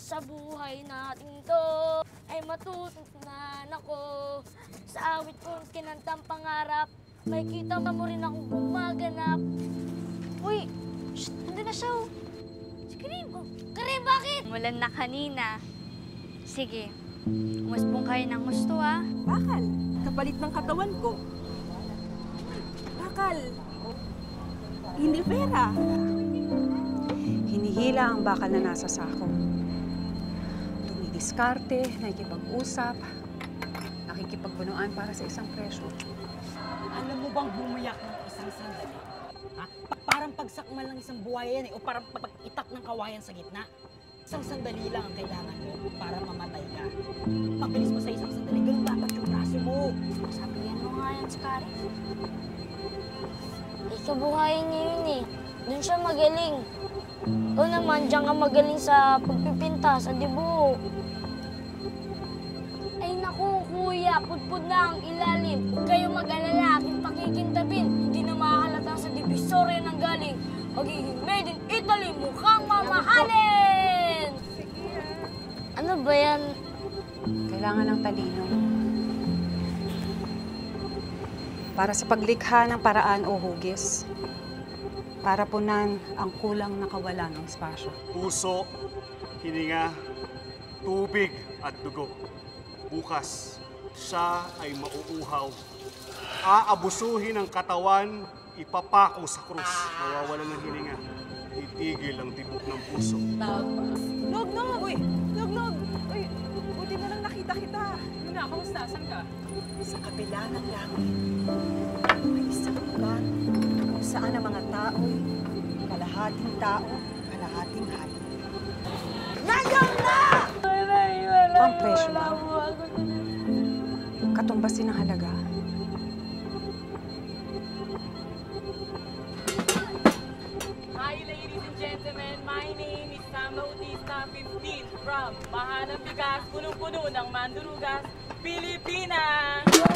Sa buhay natin to ay matutunan ako Sa awit kong kinantang pangarap May kita mo rin akong gumaganap Uy, shh, nandun na siya oh. Si Karim, oh. Karim, bakit? Mulan na kanina. Sige, umusbong kayo ng gusto ah. Bakal, kapalit ng katawan ko. Bakal, hindi pera. Hinihila ang bakal na nasa sako. Tumidiskarte, nakikipag-usap, nakikipagbunuan para sa isang presyo. Alam mo bang bumayak ng isang sandali? Ha? Pa- parang pagsakmal ng isang buhayan eh, o parang pag-itak ng kawayan sa gitna. Isang sandali lang ang kailangan mo para mamatay ka. Mabilis mo sa isang sandali, ganun dapat yung braso mo. Sabihan mo nga yan si Karim. Ikabuhayan niya yun eh. Doon siya magaling. Ikaw naman, diyan ka magaling sa pagpipinta, sa dibuho. Ay naku, kuya, pudpud na ang ilalim. Huwag kayong mag-alala, aking pakikintabin. Hindi na mahalata sa divisorya ng galing. Magiging made in Italy, mukhang mamahalin! Ano ba yan? Kailangan ng talino. Para sa paglikha ng paraan o hugis. Para punan ang kulang na kawalan ng espasyo. puso, hininga, tubig at dugo. Bukas, siya ay mauuhaw. Aabusuhin ang katawan, ipapako sa krus. Mawawalan ng hininga. Titigil ang tibok ng puso. Nog, nog! Uy, nog, nog! Uy, buti na lang nakita kita. Luna, kamusta? Saan ka? Sa kabila ng langit, may isang lugar kung saan ang mga tao'y kalahating tao, kalahating hayop. Ngayon na! Ang presyo ba? Katumbasin ng halaga. Hi, ladies and gentlemen. My name is Sam Bautista, 15 from Mahalang Bigas, punong-puno ng Mandurugas, Pilipinas!